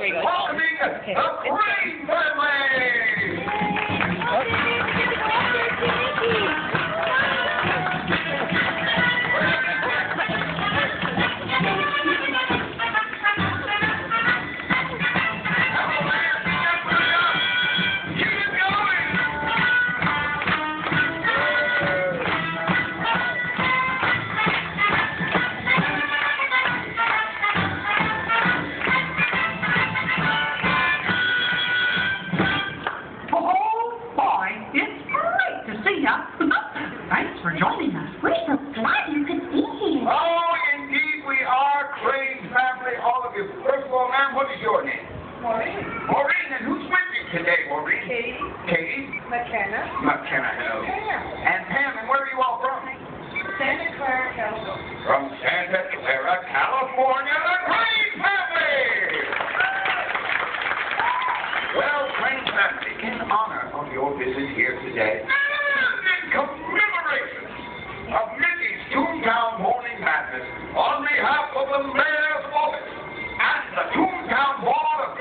welcoming the Crane family! For joining us. We're so glad you could be here. Oh, indeed, we are Crane family, all of you. First of all, ma'am, what is your name? Maureen, Maureen, and who's with you today, Maureen? Katie, Katie? Makena, Makena, hello. Pam, And Pam, and where are you all from? Santa Clara, California. From Santa Clara, California, the Crane family! Well, Crane family, in honor of your visit here today, on behalf of the Mayor's Office and the Toontown Board of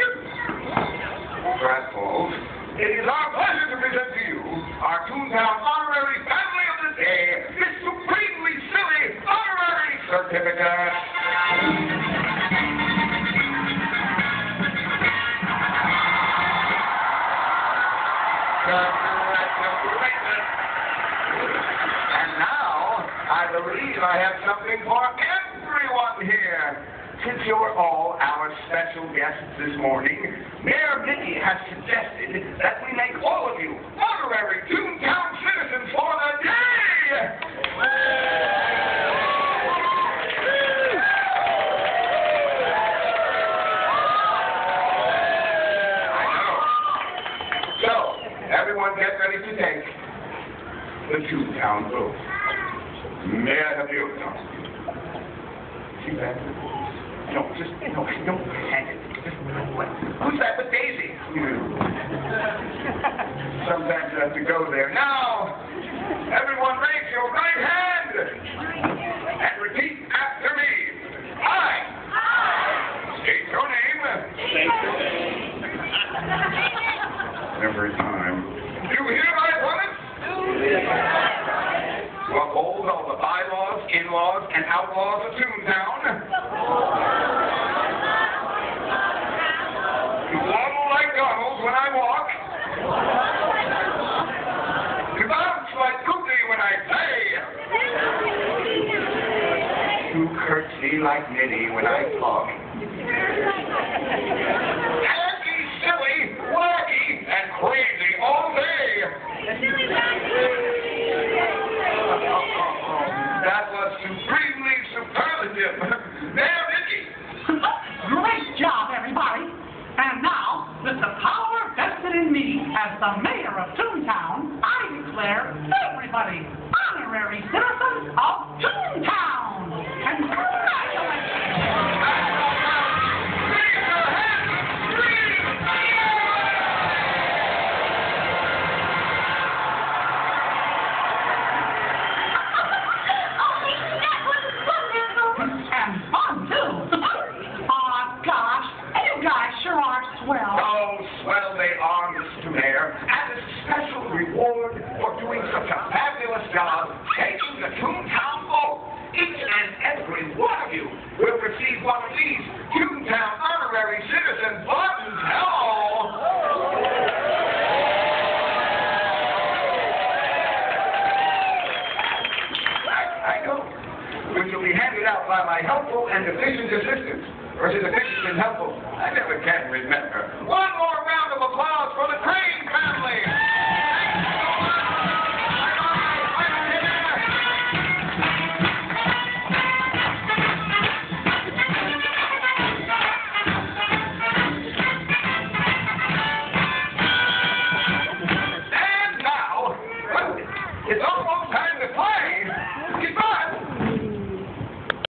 Grass Falls, it is our pleasure to present to you our Toontown Honorary Family of the Day, this supremely silly honorary certificate. And now, I believe I have something for everyone here. Since you're all our special guests this morning, Mayor Mickey has suggested that we make all of you honorary Toontown citizens for the day. I know. So, everyone get ready to take the Toontown vote. May I have your? No, just no, don't hand it. Just what? Who's that with Daisy? You. Sometimes you have to go there. Now, everyone raise your right hand and repeat after me. I. State your name. Every time. You hereby promise to uphold all the bylaws, in-laws, and outlaws of Toontown. To waddle like Donald when I walk. To bounce like Goofy when I play. To curtsy like Minnie when I talk. Be silly, wacky, and crazy all day. As the mayor of Toontown, I declare everybody honorary citizens of Toontown. Job taking the Toontown vote. Each and every one of you will receive one of these Toontown honorary citizen buttons. Hello. Which will be handed out by my helpful and efficient assistants. Versus efficient and helpful. I never can remember. One more